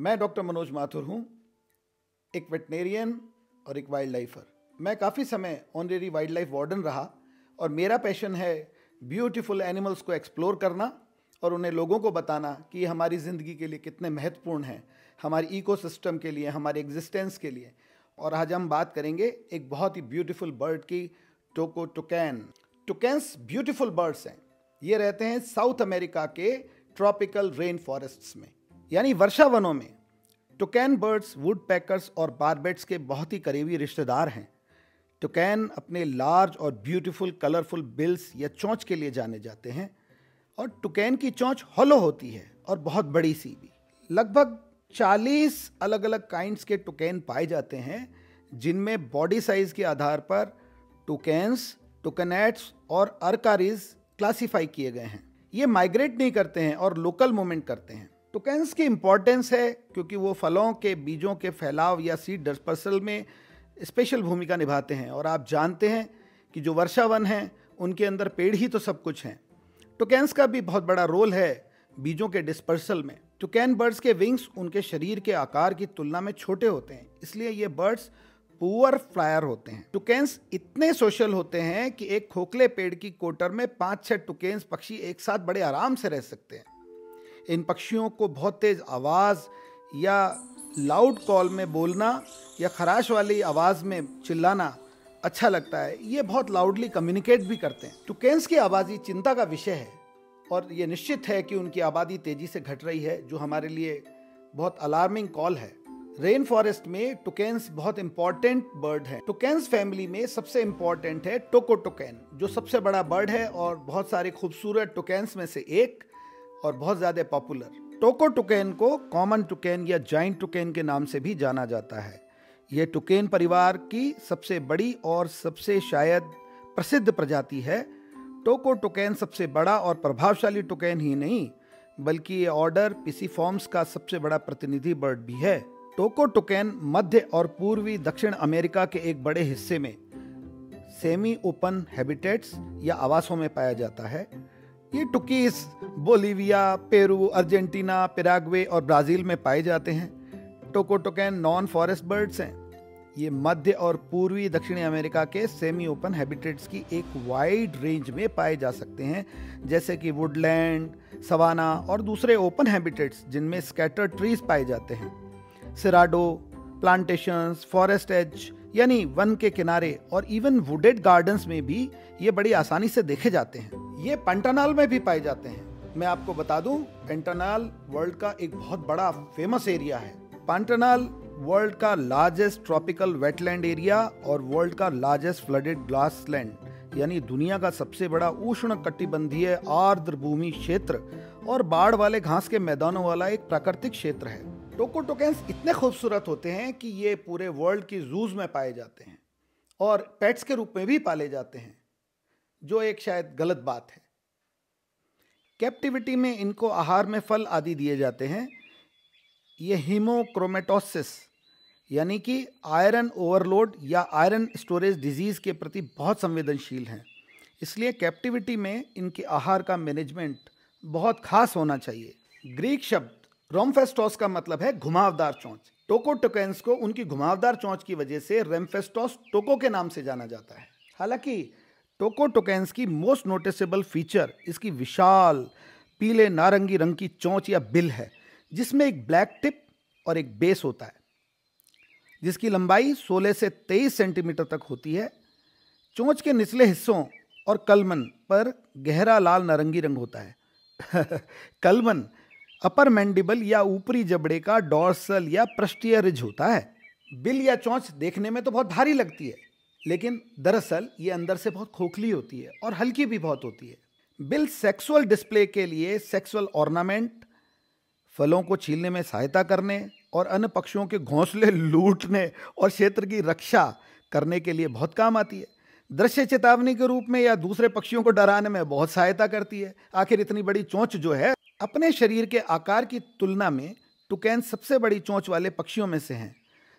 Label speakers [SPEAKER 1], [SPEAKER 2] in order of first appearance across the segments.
[SPEAKER 1] मैं डॉक्टर मनोज माथुर हूँ, एक वेटनेरियन और एक वाइल्ड लाइफर मैं काफ़ी समय ऑनरेरी वाइल्ड लाइफ वार्डन रहा और मेरा पैशन है ब्यूटीफुल एनिमल्स को एक्सप्लोर करना और उन्हें लोगों को बताना कि हमारी ज़िंदगी के लिए कितने महत्वपूर्ण हैं, हमारे इकोसिस्टम के लिए, हमारे एग्जिस्टेंस के लिए। और आज हम बात करेंगे एक बहुत ही ब्यूटीफुल बर्ड की टोको टुकैन टुकैंस ब्यूटीफुल बर्ड्स हैं। ये रहते हैं साउथ अमेरिका के ट्रॉपिकल रेन फॉरेस्ट्स में। यानी वर्षा वनों में, टुकैन बर्ड्स वुड पैकर्स और बारबेट्स के बहुत ही करीबी रिश्तेदार हैं। टुकैन अपने लार्ज और ब्यूटीफुल, कलरफुल बिल्स या चोंच के लिए जाने जाते हैं और टुकैन की चोंच हॉलो होती है और बहुत बड़ी सी भी। लगभग 40 अलग अलग काइंड्स के टुकैन पाए जाते हैं, जिनमें बॉडी साइज़ के आधार पर टुकैंस टुकनेट्स और अर्कारीज क्लासीफाई किए गए हैं। ये माइग्रेट नहीं करते हैं और लोकल मूवमेंट करते हैं। टुकैंस की इम्पोर्टेंस है, क्योंकि वो फलों के, बीजों के फैलाव या सीड डिस्पर्सल में स्पेशल भूमिका निभाते हैं। और आप जानते हैं कि जो वर्षावन हैं, उनके अंदर पेड़ ही तो सब कुछ हैं। टुकैंस का भी बहुत बड़ा रोल है बीजों के डिस्पर्सल में। टुकैन बर्ड्स के विंग्स उनके शरीर के आकार की तुलना में छोटे होते हैं, इसलिए ये बर्ड्स पुअर फ्लायर होते हैं। टुकेंस इतने सोशल होते हैं कि एक खोखले पेड़ की कोटर में पाँच छह टुकेंस पक्षी एक साथ बड़े आराम से रह सकते हैं। इन पक्षियों को बहुत तेज आवाज़ या लाउड कॉल में बोलना या खराश वाली आवाज़ में चिल्लाना अच्छा लगता है। ये बहुत लाउडली कम्युनिकेट भी करते हैं। टुकेंस की आबादी चिंता का विषय है और ये निश्चित है कि उनकी आबादी तेज़ी से घट रही है, जो हमारे लिए बहुत अलार्मिंग कॉल है। रेन फॉरेस्ट में टुकेंस बहुत इंपॉर्टेंट बर्ड है। टुकेंस फैमिली में सबसे इंपॉर्टेंट है टोको टुकैन जो सबसे बड़ा बर्ड है और बहुत सारे खूबसूरत टुकेंस में से एक और बहुत ज़्यादा पॉपुलर टोको टुकैन को कॉमन टुकैन या जाइंट टुकैन के नाम से भी जाना जाता है। यह टुकैन परिवार की सबसे बड़ी और सबसे शायद प्रसिद्ध प्रजाति है। टोको टुकैन सबसे बड़ा और प्रभावशाली टुकैन ही नहीं, बल्कि ये ऑर्डर पिसीफॉर्म्स का सबसे बड़ा प्रतिनिधि बर्ड भी है। टोको टुकैन मध्य और पूर्वी दक्षिण अमेरिका के एक बड़े हिस्से में सेमी ओपन हैबिटेट्स या आवासों में पाया जाता है। ये toucans, Bolivia, Peru, Argentina, Paraguay और ब्राज़ील में पाए जाते हैं। टोको टुकैन नॉन फॉरेस्ट बर्ड्स हैं। ये मध्य और पूर्वी दक्षिणी अमेरिका के सेमी ओपन हैबिटेट्स की एक वाइड रेंज में पाए जा सकते हैं, जैसे कि वुडलैंड, सवाना और दूसरे ओपन हैबिटेट्स जिनमें स्कैटर ट्रीज पाए जाते हैं। सिराडो, प्लांटेशंस, फॉरेस्ट एज, यानी वन के किनारे और इवन वुडेड गार्डन्स में भी ये बड़ी आसानी से देखे जाते हैं। ये पंटानाल में भी पाए जाते हैं। मैं आपको बता दूँ, पेंटानाल वर्ल्ड का एक बहुत बड़ा फ़ेमस एरिया है। पंटानाल वर्ल्ड का लार्जेस्ट ट्रॉपिकल वेटलैंड एरिया और वर्ल्ड का लार्जेस्ट फ्लडेड ग्लासलैंड यानी दुनिया का सबसे बड़ा उष्ण कटिबंधीय आर्द्र भूमि क्षेत्र और बाढ़ वाले घास के मैदानों वाला एक प्राकृतिक क्षेत्र है। टोकोटोकेंस इतने खूबसूरत होते हैं कि ये पूरे वर्ल्ड की जूज में पाए जाते हैं और पेट्स के रूप में भी पाले जाते हैं। जो एक शायद गलत बात है। कैप्टिविटी में इनको आहार में फल आदि दिए जाते हैं। ये हीमोक्रोमेटोसिस, यानी कि आयरन ओवरलोड या आयरन स्टोरेज डिज़ीज़ के प्रति बहुत संवेदनशील हैं। इसलिए कैप्टिविटी में इनके आहार का मैनेजमेंट बहुत खास होना चाहिए। ग्रीक शब्द रोमफेस्टोस का मतलब है घुमावदार चोंच। टोको टोकेंस को उनकी घुमावदार चोंच की वजह से रेमफेस्टोस टोको के नाम से जाना जाता है। हालाँकि टोको टोकेंस की मोस्ट नोटिसेबल फीचर इसकी विशाल पीले नारंगी रंग की चोंच या बिल है, जिसमें एक ब्लैक टिप और एक बेस होता है। जिसकी लंबाई 16 से 23 सेंटीमीटर तक होती है। चोंच के निचले हिस्सों और कलमन पर गहरा लाल नारंगी रंग होता है। कलमन अपर मैंडिबल या ऊपरी जबड़े का डॉर्सल या पृष्ठीय रिज होता है। बिल या चोंच देखने में तो बहुत भारी लगती है। लेकिन दरअसल ये अंदर से बहुत खोखली होती है और हल्की भी बहुत होती है। बिल सेक्सुअल डिस्प्ले के लिए सेक्सुअल ऑर्नामेंट, फलों को छीलने में सहायता करने और अन्य पक्षियों के घोंसले लूटने और क्षेत्र की रक्षा करने के लिए बहुत काम आती है। दृश्य चेतावनी के रूप में या दूसरे पक्षियों को डराने में बहुत सहायता करती है। आखिर इतनी बड़ी चोंच जो है, अपने शरीर के आकार की तुलना में टुकैन सबसे बड़ी चोंच वाले पक्षियों में से हैं।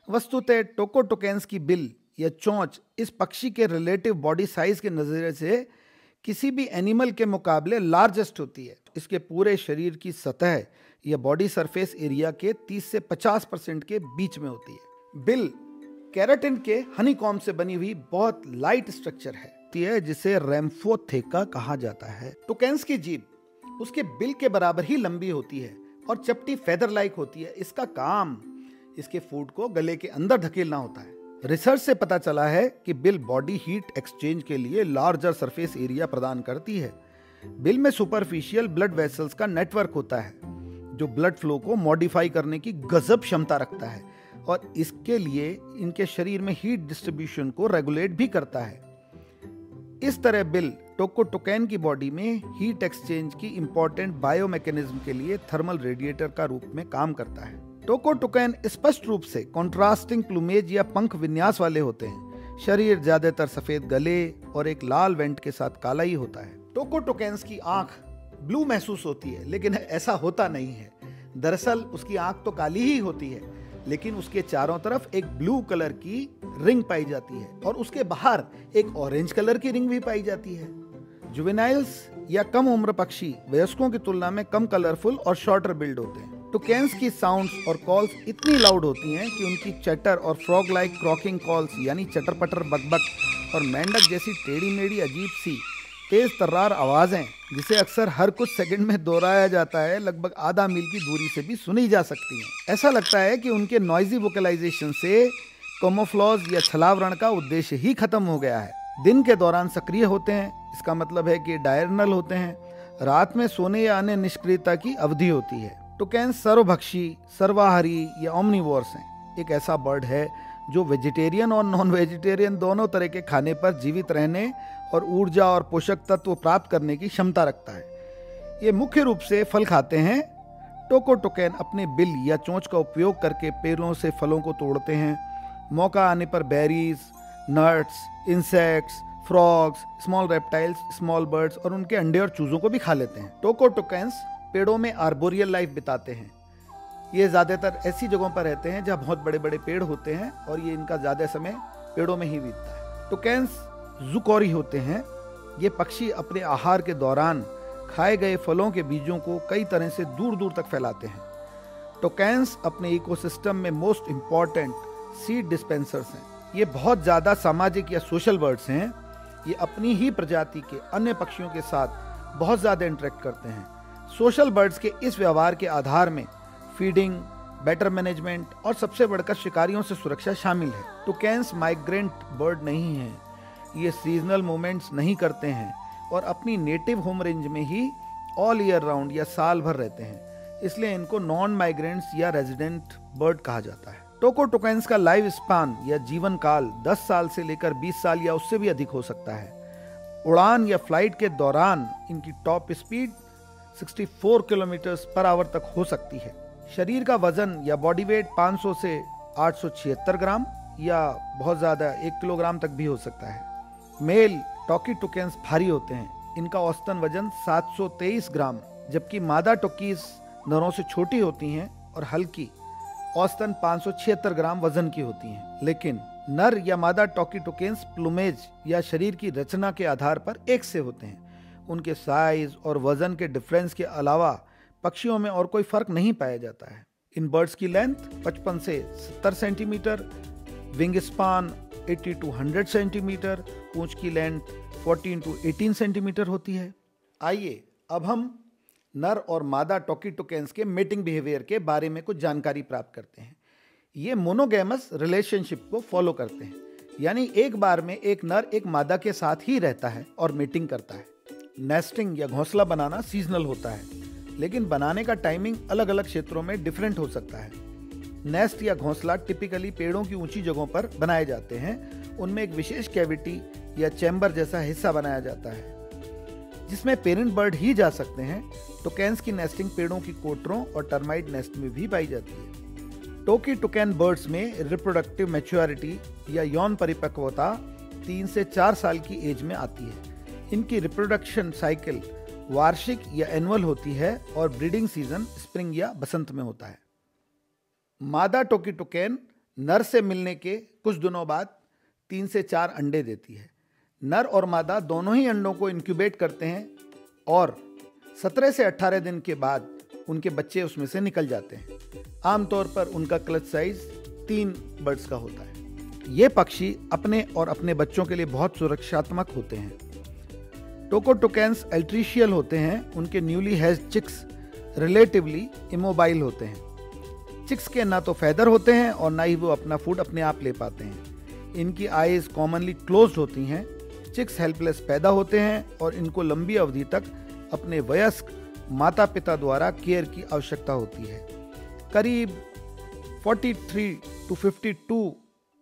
[SPEAKER 1] वस्तुतः टोको टुकैंस की बिल या चोंच इस पक्षी के रिलेटिव बॉडी साइज़ के नज़रिए से किसी भी एनिमल के मुकाबले लार्जेस्ट होती है। इसके पूरे शरीर की सतह या बॉडी सरफेस एरिया के 30 से 50 परसेंट के बीच में होती है। बिल कैरेटिन के हनीकॉम से बनी हुई बहुत लाइट स्ट्रक्चर है। जिसे रेम्फोथेका कहा जाता है। टुकेंस की जीभ, उसके बिल के बराबर ही लंबी होती है और चपटी फेदर लाइक होती है। इसका काम, इसके फ़ूड को गले के अंदर धकेलना होता है। रिसर्च से पता चला है कि बिल बॉडी हीट एक्सचेंज के लिए लार्जर सरफेस एरिया प्रदान करती है। बिल में सुपरफिशियल ब्लड वेसल्स का नेटवर्क होता है, जो ब्लड फ्लो को मॉडिफाई करने की गजब क्षमता रखता है और इसके लिए इनके शरीर में हीट डिस्ट्रीब्यूशन को रेगुलेट भी करता है। इस तरह बिल टोकोटोकैन की बॉडी में हीट एक्सचेंज की इंपॉर्टेंट बायोमेकेनिज्म के लिए थर्मल रेडिएटर का रूप में काम करता है। टोकोटोकैन स्पष्ट रूप से कॉन्ट्रास्टिंग प्लूमेज या पंख विन्यास वाले होते हैं। शरीर ज़्यादातर सफ़ेद गले और एक लाल वेंट के साथ काला ही होता है। टोकोटोकैंस की आँख ब्लू महसूस होती है, लेकिन ऐसा होता नहीं है। दरअसल उसकी आँख तो काली ही होती है, लेकिन उसके चारों तरफ़ एक ब्लू कलर की रिंग पाई जाती है और उसके बाहर एक ऑरेंज कलर की रिंग भी पाई जाती है। जुवेनाइल्स या कम उम्र पक्षी वयस्कों की तुलना में कम कलरफुल और शॉर्टर बिल्ड होते हैं। टुकेंस की साउंड्स और कॉल्स इतनी लाउड होती हैं कि उनकी चटर और फ्रॉग लाइक क्रॉकिंग कॉल्स यानी चटर पटर बकबक और मेंढक जैसी टेढ़ी मेढ़ी अजीब सी, तेज तर्रार आवाज़ें, जिसे अक्सर हर कुछ सेकंड में दोहराया जाता है, लगभग आधा मील की दूरी से भी सुनी जा सकती हैं। ऐसा लगता है कि उनके नॉइजी वोकलाइजेशन से कोमोफ्लॉज या छलावरण का उद्देश्य ही खत्म हो गया है। दिन के दौरान सक्रिय होते हैं, इसका मतलब है कि डायरनल होते हैं, रात में सोने या अन्य निष्क्रियता की अवधि होती है। टुकैन सर्वभक्षी, सर्वाहारी या ओमनीवोर्स हैं। एक ऐसा बर्ड है जो वेजिटेरियन और नॉन वेजिटेरियन दोनों तरह के खाने पर जीवित रहने और ऊर्जा और पोषक तत्व प्राप्त करने की क्षमता रखता है। ये मुख्य रूप से फल खाते हैं। टोकोटोकैन अपने बिल या चोंच का उपयोग करके पेड़ों से फलों को तोड़ते हैं। मौका आने पर berries nuts insects frogs small reptiles small birds और उनके अंडे और चूजों को भी खा लेते हैं। टोकोटोकैंस पेड़ों में आर्बोरियल लाइफ बिताते हैं। ये ज़्यादातर ऐसी जगहों पर रहते हैं जहाँ बहुत बड़े बड़े पेड़ होते हैं और ये इनका ज़्यादा समय पेड़ों में ही बीतता है। टोकैंस जुकौरी होते हैं। ये पक्षी अपने आहार के दौरान खाए गए फलों के बीजों को कई तरह से दूर दूर तक फैलाते हैं। टोकैंस अपने इकोसिस्टम में मोस्ट इंपॉर्टेंट सीड डिस्पेंसर्स हैं। ये बहुत ज़्यादा सामाजिक या सोशल बर्ड्स हैं। ये अपनी ही प्रजाति के अन्य पक्षियों के साथ बहुत ज़्यादा इंटरेक्ट करते हैं। सोशल बर्ड्स के इस व्यवहार के आधार में फीडिंग, बेटर मैनेजमेंट और सबसे बढ़कर शिकारियों से सुरक्षा शामिल है। टुकैंस माइग्रेंट बर्ड नहीं है। ये सीजनल मूवमेंट्स नहीं करते हैं और अपनी नेटिव होम रेंज में ही ऑल ईयर राउंड या साल भर रहते हैं। इसलिए इनको नॉन माइग्रेंट्स या रेजिडेंट बर्ड कहा जाता है। टोको टोकैंस का लाइव स्पान या जीवन काल 10 साल से लेकर 20 साल या उससे भी अधिक हो सकता है। उड़ान या फ़्लाइट के दौरान इनकी top speed 64 kilometre per hour तक हो सकती है। शरीर का वज़न या बॉडी वेट 500 से आठ सौ छिहत्तर ग्राम या बहुत ज़्यादा एक किलोग्राम तक भी हो सकता है। मेल टॉकी टुकेंस भारी होते हैं। इनका औसतन वज़न 723 ग्राम, जबकि मादा टोकीज नरों से छोटी होती हैं और हल्की, औसतन 576 ग्राम वज़न की होती हैं। लेकिन नर या मादा टॉकी टोकेंस प्लूमेज या शरीर की रचना के आधार पर एक से होते हैं। उनके साइज़ और वज़न के डिफरेंस के अलावा पक्षियों में और कोई फ़र्क नहीं पाया जाता है। इन बर्ड्स की लेंथ 55 से 70 centimetre wing span 80 to 100 centimetre पूंछ की लेंथ 14 टू 18 सेंटीमीटर होती है। आइए अब हम नर और मादा टोकेंस के मेटिंग बिहेवियर के बारे में कुछ जानकारी प्राप्त करते हैं। ये मोनोगेमस रिलेशनशिप को फॉलो करते हैं। यानी एक बार में एक नर एक मादा के साथ ही रहता है और मीटिंग करता है। नेस्टिंग या घोंसला बनाना सीजनल होता है, लेकिन बनाने का टाइमिंग अलग अलग क्षेत्रों में डिफरेंट हो सकता है। नेस्ट या घोंसला टिपिकली पेड़ों की ऊँची जगहों पर बनाए जाते हैं। उनमें एक विशेष कैविटी या चैम्बर जैसा हिस्सा बनाया जाता है, जिसमें पेरेंट बर्ड ही जा सकते हैं। तो कैंस की नेस्टिंग पेड़ों की कोटरों और टर्माइट नेस्ट में भी पाई जाती है। टोकी टुकैन बर्ड्स में रिप्रोडक्टिव मेच्योरिटी या यौन परिपक्वता तीन से चार साल की एज में आती है। इनकी रिप्रोडक्शन साइकिल वार्षिक या एनुअल होती है और ब्रीडिंग सीज़न स्प्रिंग या बसंत में होता है। मादा टोकी टोकेन नर से मिलने के कुछ दिनों बाद तीन से चार अंडे देती है। नर और मादा दोनों ही अंडों को इनक्यूबेट करते हैं और सत्रह से अट्ठारह दिन के बाद उनके बच्चे उसमें से निकल जाते हैं। आमतौर पर उनका क्लच साइज़ तीन बर्ड्स का होता है। ये पक्षी अपने और अपने बच्चों के लिए बहुत सुरक्षात्मक होते हैं। टोकोटोकेंस एल्ट्रीशियल होते हैं, उनके newly hatched chicks relatively immobile होते हैं। चिक्स के ना तो फैदर होते हैं और ना ही वो अपना फ़ूड अपने आप ले पाते हैं। इनकी आईज कॉमनली क्लोज होती हैं चिक्स हेल्पलेस पैदा होते हैं और इनको लंबी अवधि तक अपने वयस्क माता पिता द्वारा केयर की आवश्यकता होती है। करीब 43 टू 52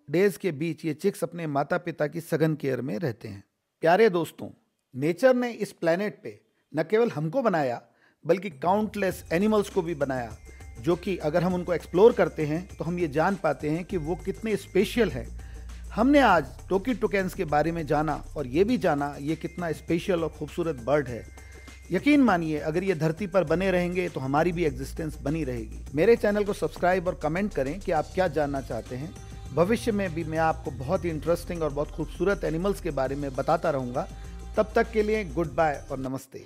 [SPEAKER 1] डेज़ के बीच ये चिक्स अपने माता पिता की सघन केयर में रहते हैं। प्यारे दोस्तों नेचर ने इस प्लेनेट पे न केवल हमको बनाया, बल्कि काउंटलेस एनिमल्स को भी बनाया, जो कि अगर हम उनको एक्सप्लोर करते हैं तो हम ये जान पाते हैं कि वो कितने स्पेशल हैं। हमने आज टोकी टोकेंस के बारे में जाना और ये भी जाना, ये कितना स्पेशल और खूबसूरत बर्ड है। यकीन मानिए, अगर ये धरती पर बने रहेंगे तो हमारी भी एग्जिस्टेंस बनी रहेगी। मेरे चैनल को सब्सक्राइब और कमेंट करें कि आप क्या जानना चाहते हैं। भविष्य में भी मैं आपको बहुत ही इंटरेस्टिंग और बहुत खूबसूरत एनिमल्स के बारे में बताता रहूँगा। तब तक के लिए गुड बाय और नमस्ते।